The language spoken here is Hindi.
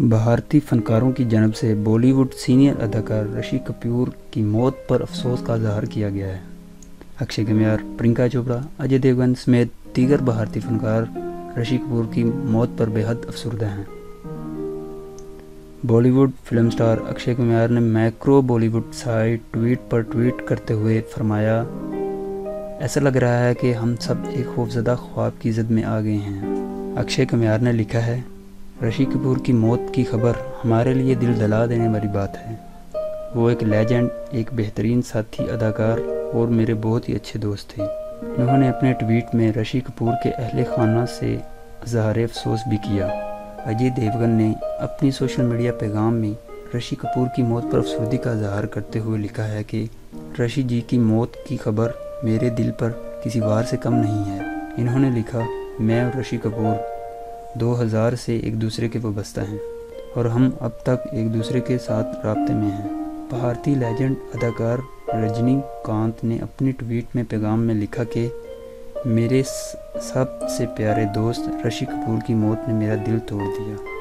भारतीय फनकारों की जनब से बॉलीवुड सीनियर अदाकार ऋषि कपूर की मौत पर अफसोस का इजहार किया गया है। अक्षय कुमार, प्रियंका चोपड़ा, अजय देवगन समेत दीगर भारतीय फनकार ऋषि कपूर की मौत पर बेहद अफसरदा हैं। Bollywood film star Akshay Kumar ने मैक्रो बॉलीवुड साइट ट्वीट पर ट्वीट करते हुए फरमाया, ऐसा लग रहा है कि हम सब एक खौफजदा ख्वाब की जद में आ गए हैं। अक्षय कुमार ने लिखा है ऋषि कपूर की मौत की खबर हमारे लिए दिल दला देने वाली बात है। वो एक लेजेंड एक बेहतरीन साथी, अदाकार और मेरे बहुत ही अच्छे दोस्त थे। उन्होंने अपने ट्वीट में ऋषि कपूर के अहल खाना से इजहार अफसोस भी किया। अजय देवगन ने अपनी सोशल मीडिया पैगाम में ऋषि कपूर की मौत पर अफसरदी का इजहार करते हुए लिखा है कि, ऋषि जी की मौत की खबर मेरे दिल पर किसी वार से कम नहीं है। इन्होंने लिखा, मैं और ऋषि कपूर 2000 से एक दूसरे के वाबस्ता हैं और हम अब तक एक दूसरे के साथ रबते में हैं। भारतीय लेजेंड अदाकार रजनी कांत ने अपने ट्वीट में पैगाम में लिखा कि, मेरे सबसे प्यारे दोस्त ऋषि कपूर की मौत ने मेरा दिल तोड़ दिया।